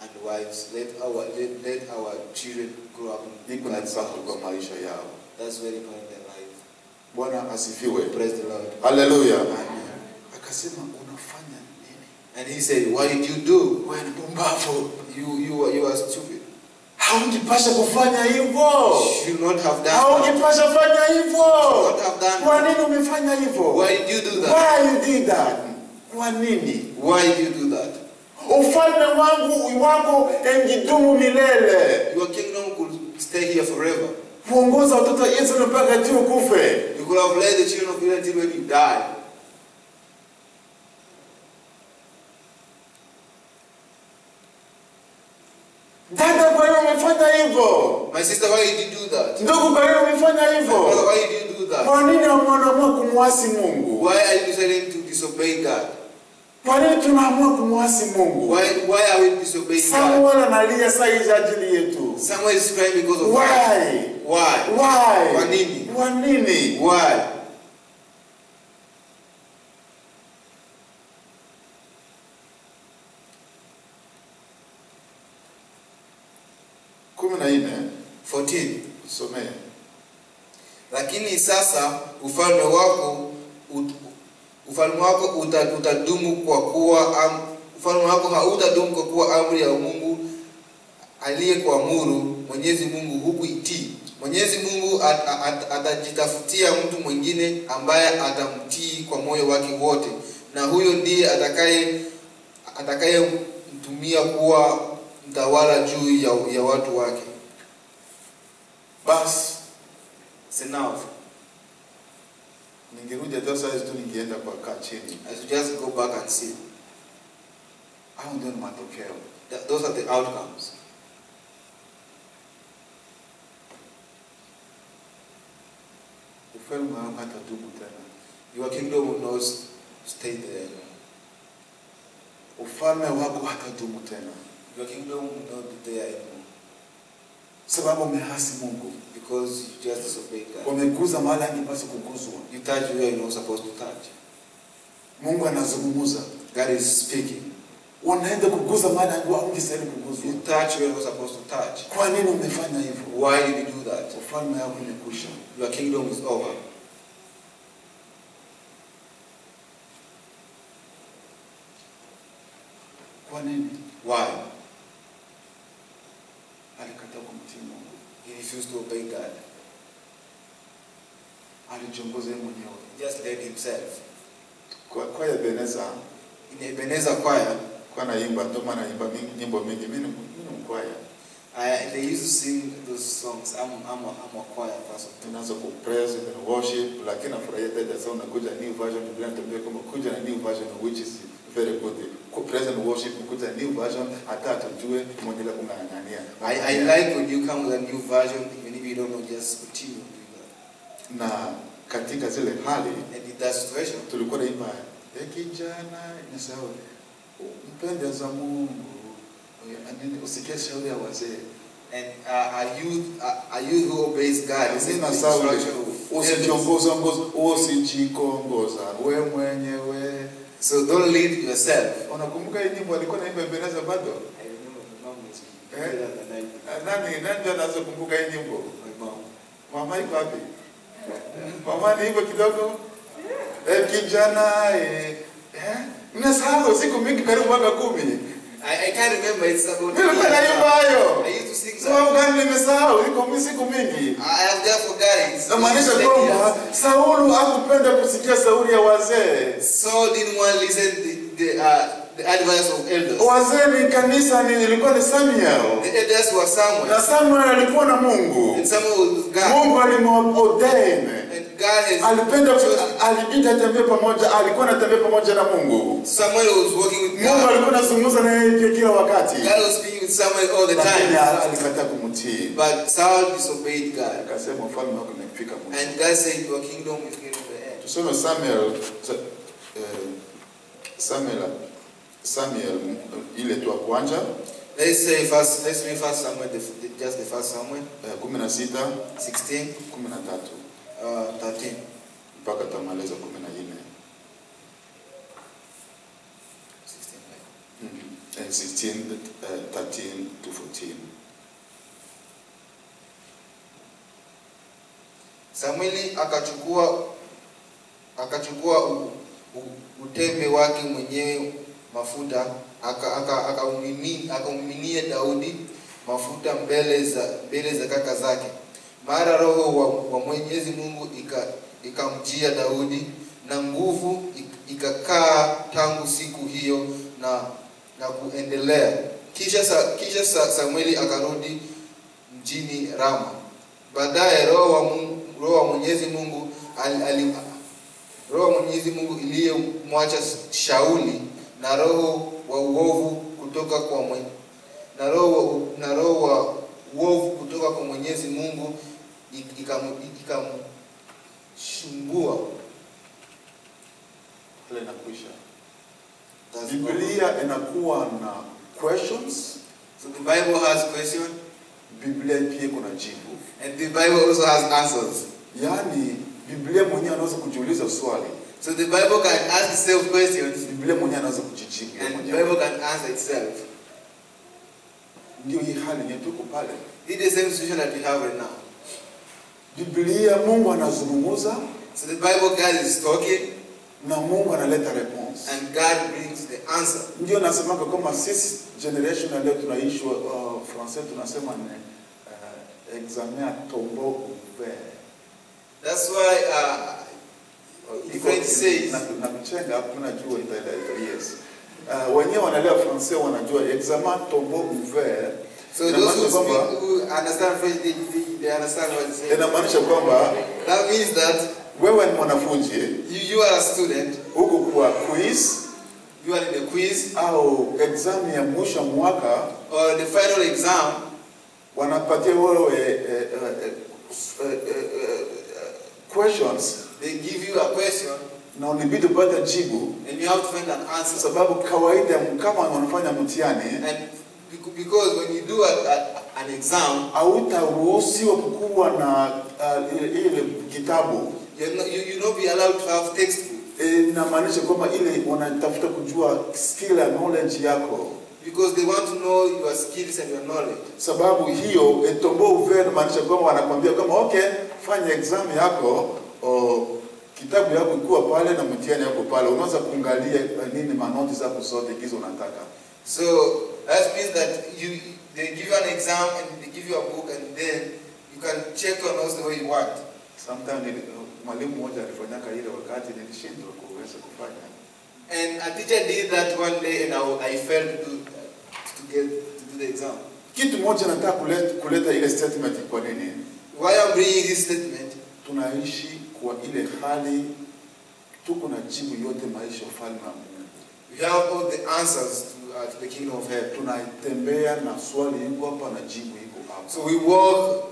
and wives. Let our let, let our children grow up in God's kwa house. maisha yao. That's very important in life. Bwana asifiwe. Praise the Lord. Haleluya. Amen. Akasema unafanya nini? And he said, What did you do? Wewe ni pumbavu. You you you are stupid. Haungepasha kufanya hivyo. Should not have done that. Haungepasha fanya Should not have done Kwa nini umefanya hivyo? Why did you do that? Why you did that? Kwa nini? Why did you do that? Ufalme wangu wako engidumu milele. Your kingdom could stay here forever. Kuongoza watoto wa Israeli mpaka juu kufe. You could have led the children of Israel when you die. Dada, kwa nini umefanya hivyo? My sister, why did you do that? Ndugu, kwa nini umefanya My brother, hivyo? why did you do that? Kwa nini mnaamua kumwasi Mungu? Why are you deciding to disobey God? Kwa nini tunaamua kumwasi Mungu? Why why are we disobeying God? Samuel analia saa hizi ajili yetu. Samuel is crying because of Why? that. Why? Why? Kwa nini? Kwa nini? Why? kumi na nne 14. somee. Lakini sasa ufalme wako ufalme wako uta, utadumu kwa kuwa am, ufalme wako hautadumu kwa kuwa amri ya Mungu aliyekuamuru Mwenyezi Mungu hukuitii. Mwenyezi Mungu at- at- atajitafutia mtu mwingine ambaye atamtii kwa moyo wake wote, na huyo ndiye atakaye atakayemtumia kuwa mtawala juu ya, ya watu wake. Basi Enough. ningerudi hata saa hizi tu ningeenda kwa kaa chini, I should just go back and see. au ndio ni matokeo. Those are the outcomes. Ufalme wangu hatadumu tena, Your kingdom will not stay there. ufalme wako hatadumu tena, Your kingdom will not be there anymore sababu umehasi Mungu, because you just disobeyed God. umeguza mahali hangepasi kuguzwa. You pass through God's law. You touch where you're not supposed to touch. Mungu anazungumza, God is speaking. unaenda kuguza mahali hangestahili kuguzwa. You touch where you're not supposed to touch. Kwa nini umefanya hivyo? Why did you do that? Ufalme wako umekwisha. Your kingdom is over. Kwa nini? Why? Alikataa kumtii Mungu, He refused to obey God. alijiongoza yeye mwenyewe. Just led himself. Kwa kwa Ebeneza In Ebenezer choir, kwa naimba, ndio maana naimba nyimbo mingi. Mimi ni mkwaya, I, they used to sing those songs. I'm, I'm, a, I'm a choir person. tunaanza ku praise and worship, lakini nafurahia dada sasa unakuja new version. Biblia inatuambia kwamba kuja na new version which is very good. Praise and worship kuja na new version, hata atujue mwenyewe kumng'ang'ania. I, I like when you come with a new version, even if you don't know, just continue doing that. na katika zile hali And in that situation, tulikuwa naimba e kijana nisahau mpendeza Mungu Anini, usikie shauri ya wazee and uh, a youth, uh, a youth who obeys God is Sina the instruction of elders. usijiongoza ongoza usijikongoza we mwenyewe So don't lead yourself. unakumbuka hii nyimbo alikuwa naimba Ebenezer bado Eh? I, Ah, nani? Nani ndio anaweza kumbuka hii nyimbo? Mama iko wapi? Mama ni hivyo kidogo? Eh, kijana eh eh? Mnasahau siku mingi karibu mwaka kumi I, I can't remember. It's about. nilikuwa I used to sing sababu gani nimesahau iko siku mingi I have just forgotten. Namaanisha kwamba Saulu hakupenda kusikia sauti ya wazee. Saul didn't want to listen the the, uh, the advice of elders. wazee ni kanisa ni ilikuwa ni Samuel. The elders were Samuel, na Samuel alikuwa na Mungu. And Samuel was God, Mungu has alipenda alipita alibidi atembee pamoja alikuwa anatembea pamoja na Mungu. Samuel was working with Mungu alikuwa anazungumza na yeye kila wakati. God was speaking with Samuel all the time. alikataa kumtii. But Saul disobeyed God. akasema ufalme wako umefika mwisho. And God said, Your kingdom will to end. tusome Samuel Sa- eh, Samuel Samuel il ile tu kwanza Let's say first, let's read first Samuel, the, the- just the first Samuel, Uh, kumi na sita 16, kumi na tatu uh, 13. mpaka tamaliza kumi na nne 16 right? Mhm. Eh, 16 eh, 13 to 14 Samueli akachukua akachukua u- u- utembe wake mwenyewe mafuta aka- aka- aka Daudi mafuta mbele za mbele za kaka zake. Mara roho wa, wa Mwenyezi Mungu ikamjia ika- Daudi na nguvu ik- ikakaa tangu siku hiyo na na kuendelea. Kisha sa, kisha sa, Samueli akarudi mjini Rama. Baadaye roho wa roho wa Mwenyezi Mungu al, al, roho wa Mwenyezi Mungu iliyomwacha Shauli na roho wa uovu kutoka kwa mwenye, na roho na roho wa uovu kutoka kwa Mwenyezi Mungu ikamshumbua. ile inakwisha. Biblia inakuwa na questions. So the Bible has question Biblia pia iko na jibu. And the Bible also has answers. yaani Biblia mwenyewe anaweza kujiuliza swali So the Bible can ask itself questions Biblia mwenyewe anaweza kujijibu yeye and the. Bible can answer itself. ndio hii hali yenyewe tuko pale This is the same situation that we have right now. Biblia Mungu anazungumza So the Bible, God is talking, na Mungu analeta response. and God brings the answer. Ndio nasemaka kwamba sisi generation leo tunaishi uh, français tunasema ni uh, examen tombeau ouvert. That's why uh, French says, na na kuchenga tunajua itaeleza yes. Uh, wenyewe wanaelewa français wanajua examen à tombeau ouvert. so those Inamaanisha who, kwamba speak, who understand French, they, they, they understand what it's saying. inamaanisha kwamba That means that wewe ni mwanafunzi you, you are a student, huko kwa quiz you are in the quiz, au exam ya mwisho mwaka or the final exam, wanapatia wewe eh, eh, eh, eh, eh, eh, questions they give you a question, na unibidi upate jibu, and you have to find an answer. sababu kawaida kama wanafanya mtihani And because when you do a, a, an exam, hautaruhusiwa kukuwa na uh, ile, kitabu you're not, you, you not be allowed to have textbook. Eh, inamaanisha kwamba ile wanatafuta kujua skill and knowledge yako, Because they want to know your skills and your knowledge. sababu hiyo etombo uve inamaanisha kwamba wanakwambia kwamba okay, fanya exam yako o, kitabu yako ikuwa pale na mtihani yako pale, unaweza kuangalia nini manoti zako zote kizo unataka. So that means that you they give you an exam and they give you a book and then you can check your notes the way you want. Sometimes mwalimu mmoja alifanyaka ile wakati nilishindwa kuweza kufanya And a teacher did that one day and I, I failed to do to get to do the exam. kitu moja. Nataka kuleta, kuleta ile statement. Kwa nini Why I'm bringing this statement? tunaishi kwa ile hali, tuko na jibu yote maisha ufalme wa Mungu, We have all the answers to, uh, to the kingdom of heaven. tunatembea na swali iko hapa na jibu iko hapa. So we walk.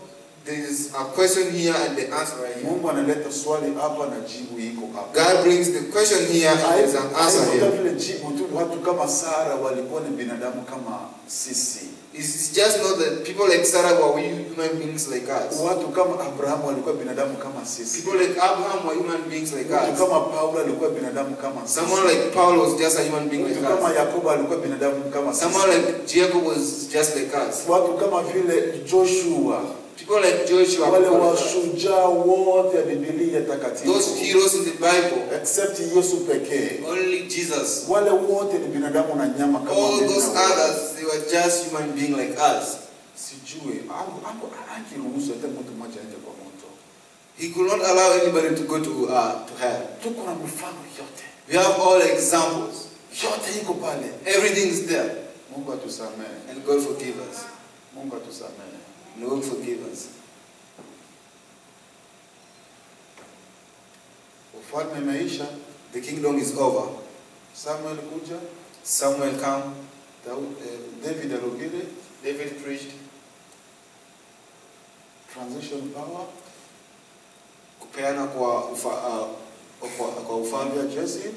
There is a question here and the answer right here. Mungu analeta swali hapa na jibu iko hapa. God brings the question here and there's an answer here. vile jibu tu, watu kama Sara walikuwa ni binadamu kama sisi, It's just not that people like Sarah were human beings like us. watu kama Abrahamu walikuwa binadamu kama sisi, People like Abraham were human beings like watu us. kama Paulo alikuwa binadamu kama sisi, Someone like Paul was just a human being like mtu kama us. Yakobo alikuwa binadamu kama sisi, Someone like Jacob was just like us. watu kama vile Joshua, People like Joshua, wale washujaa wote ya Biblia takatifu, those heroes in the Bible, except Yesu pekee, only Jesus. wale wote ni binadamu na nyama kama All those others, they were just human beings like us. Sijui angu- angeruhusu hata mtu mmoja aende kwa moto. He could not allow anybody to go to uh, to hell. Tuko na mifano yote We have all examples. yote iko pale. Everything is there. Mungu atusamehe, And God forgive us. Mungu atusamehe. And God forgive us. Ufalme imeisha, The kingdom is over. Samuel kuja, Samuel come. Eh, David alihubiri, David preached. transition power, Kupeana kwa ufa, uh, kwa, kwa ufalme. kwambia Jesse,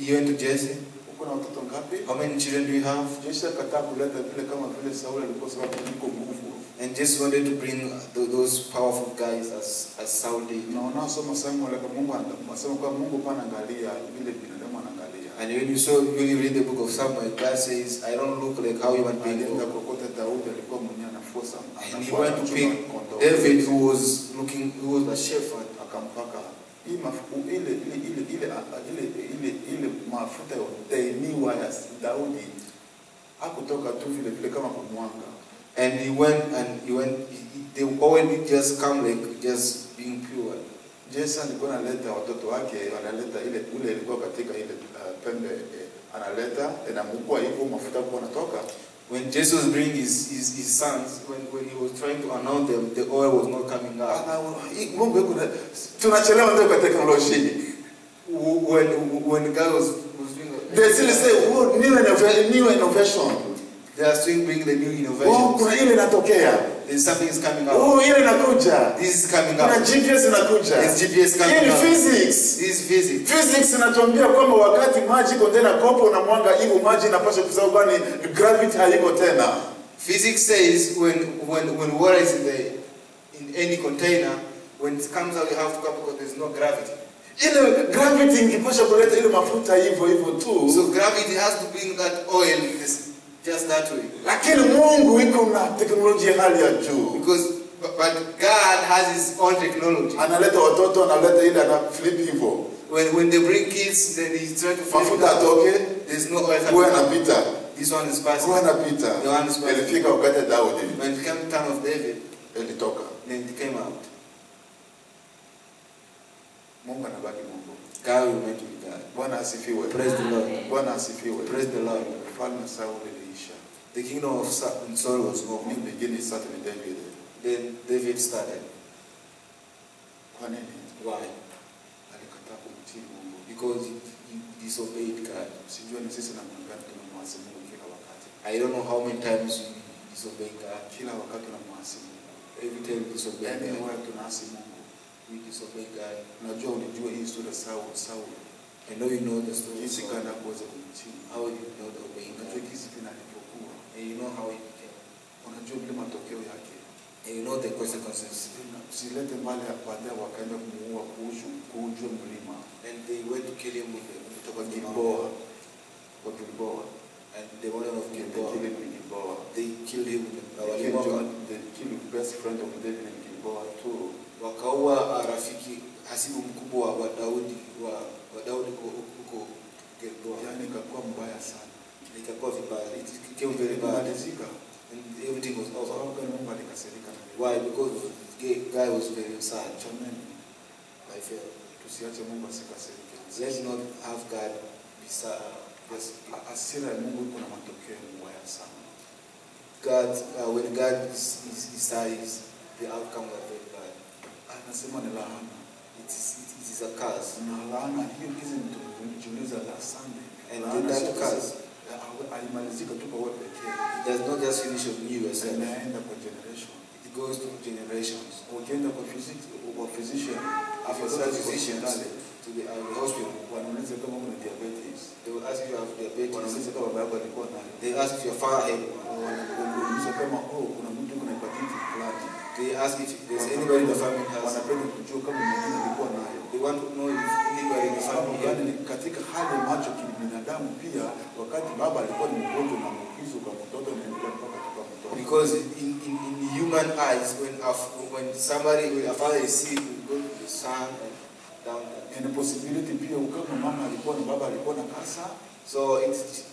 He went to Jesse. uko na watoto ngapi? How many children do you have? Jesse akataa kuleta vile kama vile Sauli alikuwa sababu niko nguvu. And just wanted to bring th- those powerful guys as, as Saul did. Na unaosoma Samuel kwa Mungu anasema kwa Mungu pana angalia vile binadamu anaangalia. And when you saw, when you read the book of Samuel, God says, I don't look like how human beings Alienda look. kokote Daudi alikuwa mwenyewe anafuasa And he went to pick. David, who was looking, who was a shepherd. ile mafuta ya utainiwa ya Daudi hakutoka tu vile vile kama kumwanga. And he went and he went, he, he- they already just come like just being pure. Jesse alikuwa analeta watoto wake, analeta ile ule ilikuwa katika ile uh, pembe eh, analeta hivyo mafuta kwa anatoka When Jesus bringing his, his, his sons, when, when he was trying to anoint them, the oil was not coming out. Hii Mungu yuko na tunachelewa ndio kwa teknolojia. When, when God was, was doing They still say oh, new innovation, new innovation. They are still bringing the new Oh, inatokea. There's something is coming out. Oh, ile inakuja. This is coming Kuna out. GPS inakuja. There's GPS coming out. physics. This is physics. Physics inatuambia kwamba wakati maji ya kopo unamwanga hivyo maji inapaswa kusahau kwani gravity haiko tena. Physics says when, when, when water is in, the, in any container, when it comes out, you have to come because there's no gravity. Ile gravity ingepasha kuleta ile mafuta hivyo hivyo tu. So gravity has to bring that oil this, just that way. Lakini Mungu iko na teknolojia hali ya juu. Because but but God has His own technology. analeta watoto analeta ile ana flip hivyo When, when they bring kids, then He's trying to flip mafuta atoke There's no oil huwa anapita This one is passing. huwa anapita The one is passing. ilifika wakati wa Daudi When it came time of David, ilitoka then it came out. Mungu anabaki Mungu God will make you God. Bwana asifiwe Praise the Lord. Bwana asifiwe Praise the Lord. Ufalme Sauli The kingdom of Sa- Saul was New over. beginning started with David Then David started. Why? Because he, he disobeyed God. sijua ni sisi namna gani tunamwasi Mungu kila wakati I don't know how many times we disobey God. kila wakati tunamwasi Mungu Every time we disobey God, wewe tunaasi Mungu we disobey God. unajua ulijua hii sura Saul Saul I know you know the story. jinsi gani hakuweza kumtii How he did not obey unajua God. jinsi vile alivyokuwa And you know how it became. unajua vile matokeo yake And you know the consequences. silete mbali ya baadaye wakaenda kumuua kuujwa mlima And they went to kill him with the, with the kwa with the Gilboa kwa Gilboa And the mountain of they killed him in Gilboa They killed him with the They uh, killed Gilboa. They killed best friend of David in Gilboa too wakaua uh, rafiki hasibu mkubwa wa Daudi wa, wa Daudi huko Gilboa. yaani ikakuwa mbaya sana Ikakuwa vibaya. It became very bad. And everything was over. sababu gani Mungu alikasirika na? Why? Because the guy was very sad. I feel. tusiache Mungu asikasirike Let's not have God be sad. Yes. Ha- hasira ya Mungu iko na matokeo mbaya sana God, uh, when God is, is, is sad, the outcome of very bad. anasema ni laana It is, it is a curse. na laana hiyo hizi tulijiuliza la sana And Laana that sio curse. kusema, "Ah, alimalizika tu kwa wewe pekee It does not just finish on you yourself. inaenda kwa generation It goes to generations. ukienda kwa physics kwa physician you go to afisa physicians, hospitali to the, uh, hospital, wanauliza kama kuna diabetes they will ask you have diabetes. wanauliza kama baba yako alikuwa nayo They ask your father had one. wanauliza kama oh kuna mtu kuna hepatitis fulani They ask if there's anybody in the family has. wanapenda kujua kama mwingine alikuwa nayo They want to know if anybody the sababu gani ni katika hali macho kibinadamu pia wakati baba alikuwa ni mgonjwa na mkizo kwa mtoto naendelea mpaka kwa mtoto Because in, in, in human eyes, when when somebody, when a father is sick, we go to the son and down. and the possibility pia ukama mama alikuwa na baba alikuwa na kansa So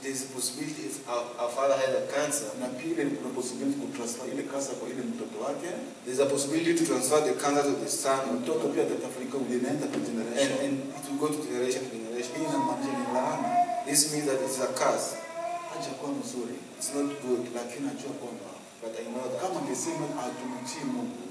there's a possibility if our, our father had a cancer, na pia ile kuna possibility kutransfer ile kansa kwa ile mtoto wake there's a possibility to transfer the cancer to the son, mtoto pia atatafurika ulienda kwa and, generation and it will go to generation to generation. hii inamaanisha ni laana This means that it's a curse. kuwa mzuri It's not good, lakini najua kwamba but I know that. kama Mungu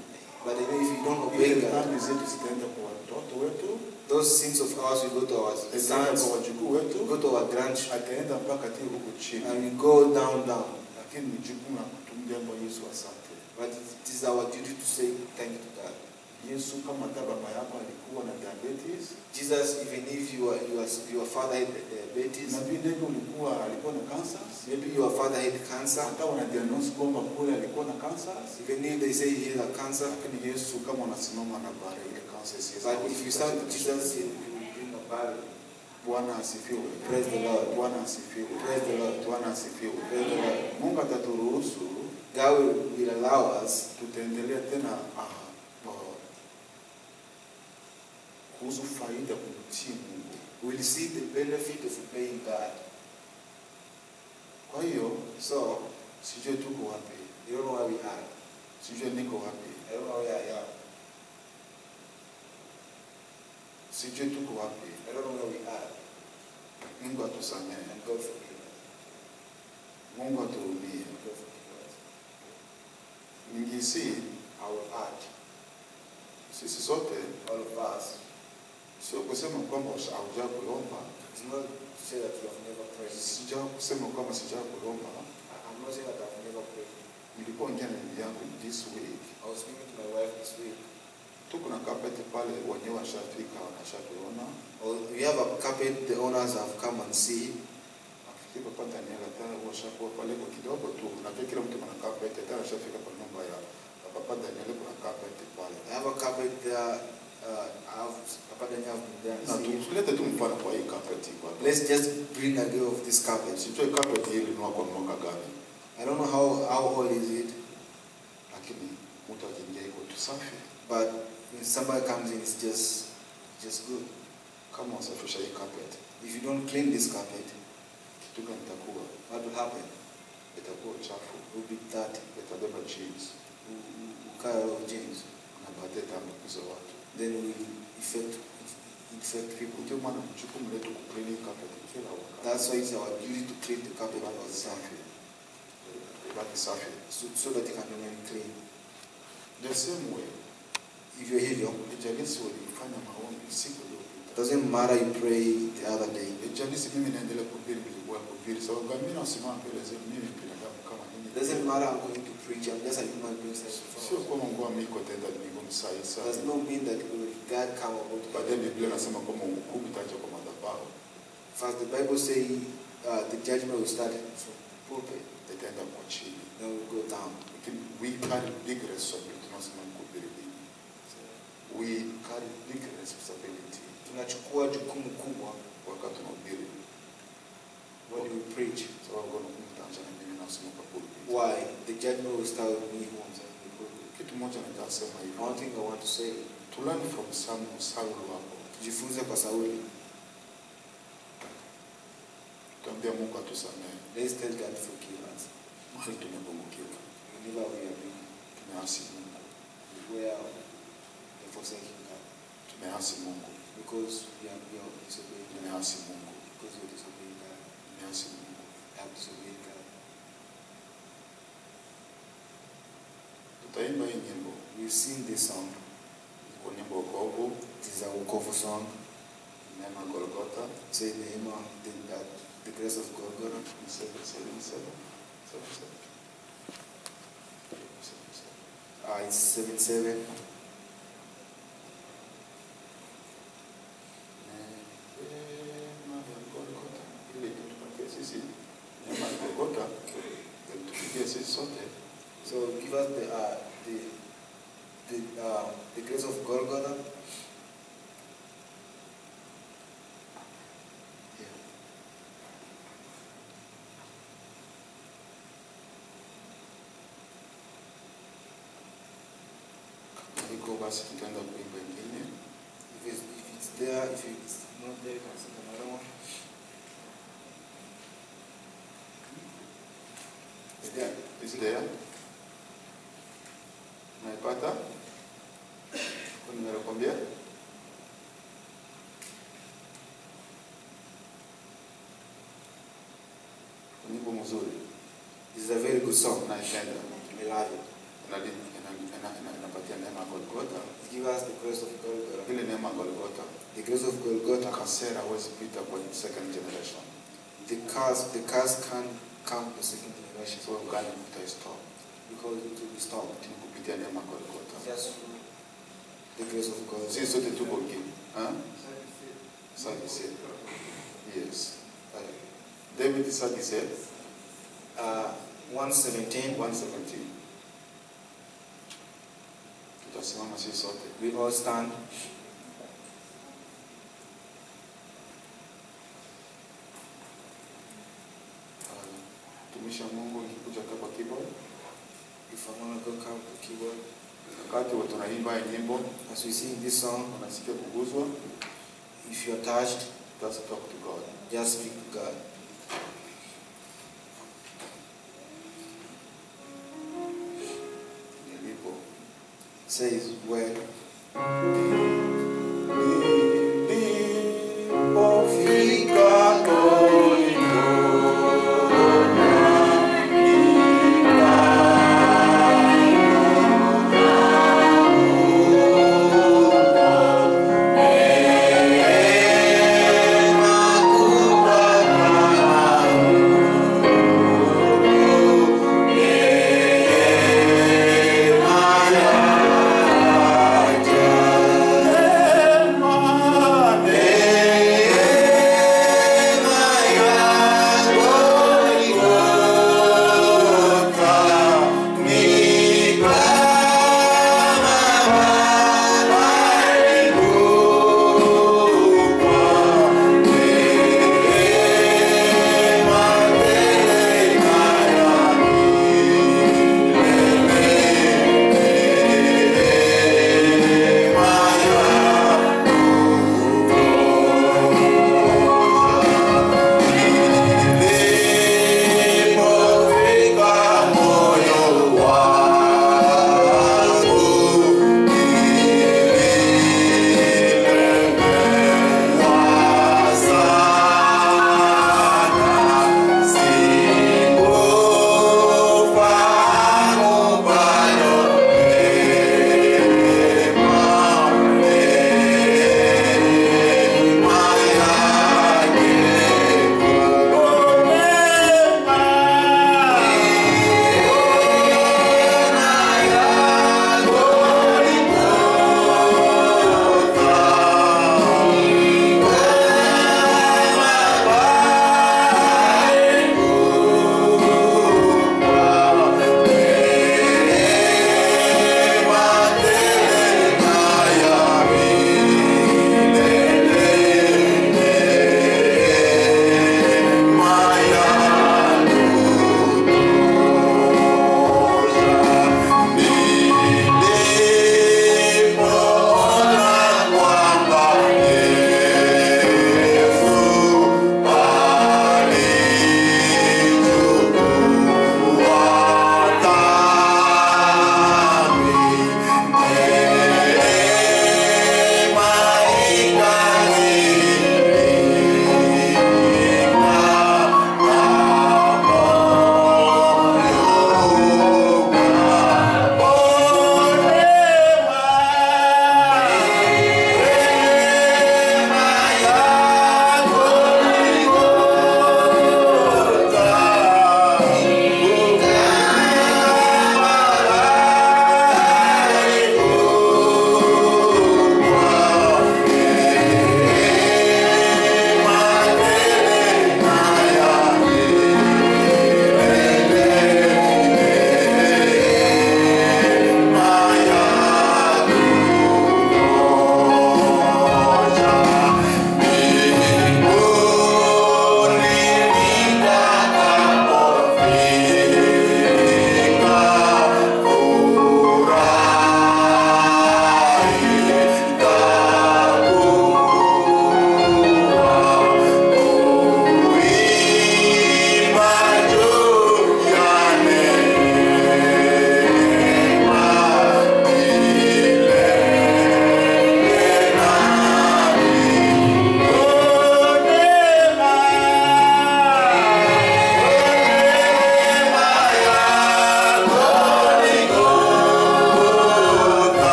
But if you don't obey God, dhambi zetu zitaenda kwa watoto wetu those sins of ours will go to our sons, kwa wajukuu wetu go to? Our grandchildren, ataenda mpaka ti huku and we go down, down. lakini ni jukumu la kutumia kwa Yesu asante. But it is our duty to say thank you to God. Yesu kama hata baba yako alikuwa na diabetes? Jesus, even if you are, you are, your father had diabetes, na vile ulikuwa alikuwa na cancer? Maybe your father had cancer, hata wana diagnose kwamba kule alikuwa na cancer? Even if they say he had a cancer, bara ile but if you stand Jesus, he he will bring a barrel. Bwana asifiwe Praise the Lord. Bwana asifiwe Praise the Lord. Bwana asifiwe Praise the Lord. Mungu ataturuhusu God will, allow us tutaendelea tena ah, kuhusu faida kumtii Mungu. will see the benefit of obeying God. Kwa hiyo So, sijue tuko wapi, you don't know where we are. sijue niko wapi, I don't know where I am. Sijue tuko wapi. I don't know where we are. Mungu atusamehe, And God forgive us. Mungu atuhurumie. And God forgive us. Ningisi I will urge sisi sote, all of us sio kusema kwamba hauja kuomba, It's not to say that you have never prayed. sija kusema kwamba sija kuomba. I- I'm not saying that I've never prayed. Nilikuwa ongea na bibi yangu this week, I was speaking to my wife this week. Tuko na carpet pale, wenyewe washafika wanashatuona. We have a carpet the owners have come and see. Nafikiri papa Daniel hata washakuwa pale kwa kidogo tu, nafikiri kila mtu kuna carpet, hata washafika kwa nyumba ya ya papa Daniel, kuna carpet pale. I have a carpet there. Uh, have Papa Daniel have there Na tulete tu mfano kwa hii carpet hapa. Let's just bring a girl of this carpet. Sijui carpet hii ilinunua kwa mwaka gani, I don't know how, how old is it, lakini mtu akiingia iko tu safi. But somebody comes in, it's just, just good. Kama wasafisha hii carpet, If you don't clean this carpet, kitu gani itakuwa? what will happen? It will be dirty. itabeba cheese We will carry a lot of germs. na baadaye itaambukiza watu. Then we will infect, infect people. Ndio maana jukumu letu kuclean hii carpet kila wakati. That's why it's our duty to clean the carpet all the time, ibaki safi. so, so that it can remain clean. The same way, If you're walifanya maombi siku iliyopita, doesn't matter you pray the other day. ijalisi mimi naendelea kuhubiri, nilikuwa kuhubiri sababu kama mimi nasimama mbele zenu, mimi binadamu kama nyinyi. doesn't matter I'm going to preach, I'm just a human being such Sio kwamba Mungu amiko tenda mbinguni saa hii saa does not mean that God come about to Baadaye Biblia inasema kwamba hukumu itaachwa kwa madhabahu, First, the Bible say uh, the judgment will start from pulpit, itaenda kwa chini. then will go down. Lakini we carry big responsibility, tunasema kuhubiri. We carry big responsibility Tunachukua jukumu kubwa wakati tunahubiri. when we preach. Sababu kuna na mimi nasema kwa pulpit. Why? The judgment will start with me who am saying the pulpit. Kitu moja nitasema hivi. One thing I want to say, To learn from some Saul wako. tujifunze kwa Sauli. Tuambia Mungu atusamehe. Let's tell God forgive us. Mahali tumepungukiwa. Whenever we are being, Tumeasi Mungu. we are forsaking God. Tumeasi Mungu. Because we are, we are disobeying God. Tumeasi Mungu. Because we are disobeying God. Tumeasi Mungu. Have disobeyed God. Tutaimba hii nyimbo. We sing this song. Nyimbo wokovu, It is a wokovu song. neema Golgotha. Say the name of the, uh, the grace of. Ni seven, seven, seven. Seven, seven. Seven, seven. It's 7 7. Neema ya Golgotha. Ile itupatie sisi neema ya Golgotha. Ilitufikia sisi sote. Us the uh, the the uh, the grace of Golgotha. Iko basi tutaenda kuimba ingine. If it's, if it's there, if it's not there, you can sing another one. It's there. Is there? Naipata? Kwa nimekwambia? Nyimbo mzuri. This is a very good. Naipenda. Inapatia neema Golgotha. Give us the grace of Golgotha. Ile neema Golgotha. The grace of Golgotha. Kasera hawezi pita kwa second generation. The cars, the cars can't come the second generation Sababu gani utaistop? because it will be stopped. Ni kupitia neema ya Golgotha. Just through the grace of God. Sisi sote tuko kimi. Ha? Sadise. Yes. Uh, David Sadise, Uh, 117. 117. Tutasimama sisi sote. We all stand. Mtumishi wa Mungu ikikuja hapa keyboard. If I want to go come to keyboard. Wakati wa tunaimba nyimbo, As we sing this song, unasikia kuguzwa, if you are touched, just talk to God. just speak to God. Says when